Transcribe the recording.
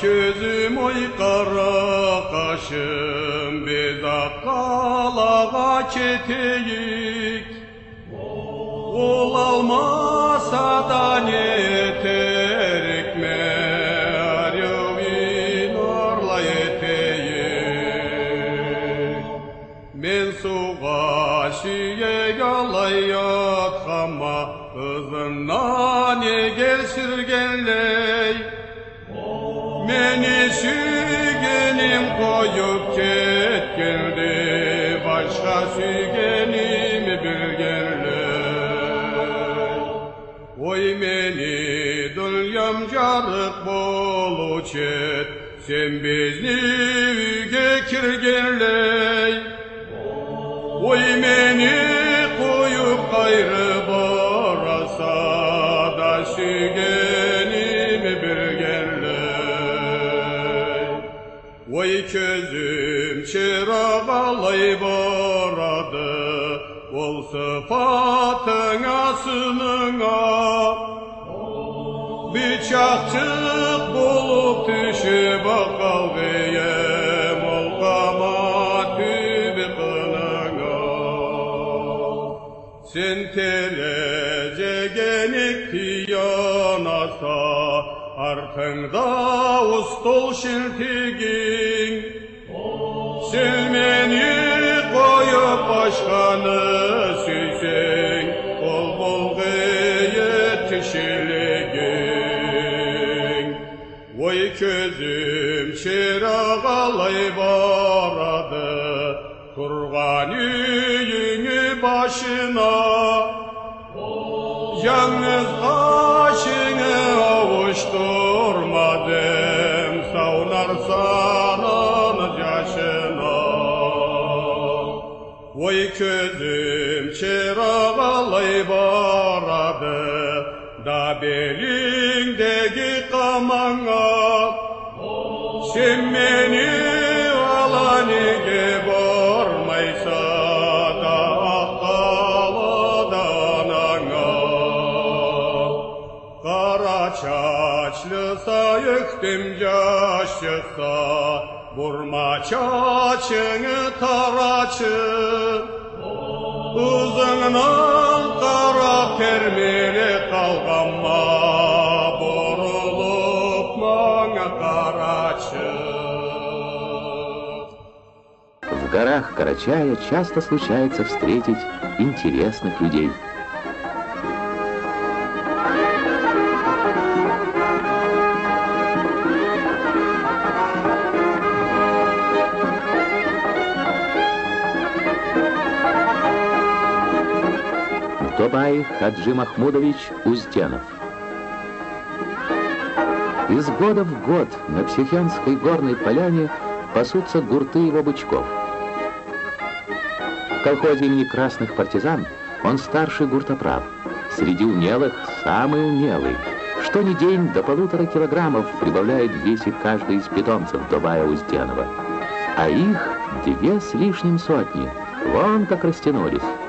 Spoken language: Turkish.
közüm oy qara qaşım bedaqqalağa keteyik Qol almasa da neterek mərəvin orla eteyik Men suğa şiye yalayat xama Kızına ne gel sürgenler Meni sügenim koyup ketkendi Başka sügenimi bilgenley Oy meni dünyam jarık boluçet Sen bizni üge kirgenley Oy meni koyup gayrı borasa da sügenimi Oy közüm çırağalay boradı Ol sıfatına sınığa Bıçakçık bulup düşüp kalbiyem Ol kamatü kınına. Sen terecegenik Artıngda ustol şiltigin Silmeni koyup başkanı süysen Ol bol yetişiligin. Oy közüm çırağalay baradı Kurgan üyünü başına. Yalnız aşını Oy közüm çırağalay baradı Da belindeki kamana. Sen beni alanige bormaysa da akkaladan ana Kara çaçlı yük dimcaşıkta Vurmaça çıngı taraçı Uzunnan qara permini qalğanma Borulub mana qaracı В горах Карачая часто случается встретить интересных людей – Тобай Хаджи Махмудович Узденов. Из года в год на Психенской горной поляне пасутся гурты его бычков. В колхозе имени красных партизан он старший гуртоправ. Среди умелых самый умелый. Что ни день до полутора килограммов прибавляет в каждый из питомцев Добая Узденова. А их две с лишним сотни. Вон как растянулись.